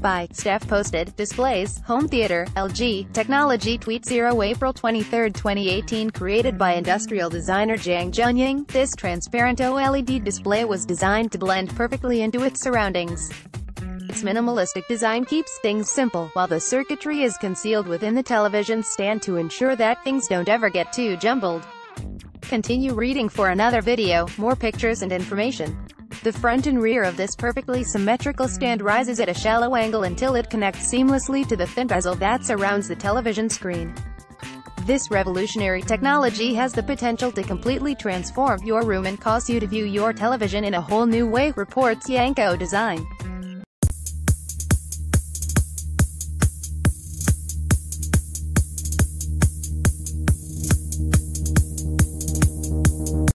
by Steph posted, displays, home theater, LG, technology tweet 0 April 23, 2018 created by industrial designer Jang Junyoung, this transparent OLED display was designed to blend perfectly into its surroundings. Its minimalistic design keeps things simple, while the circuitry is concealed within the television stand to ensure that things don't ever get too jumbled. Continue reading for another video, more pictures and information. The front and rear of this perfectly symmetrical stand rises at a shallow angle until it connects seamlessly to the thin bezel that surrounds the television screen. This revolutionary technology has the potential to completely transform your room and cause you to view your television in a whole new way, reports Yanko Design.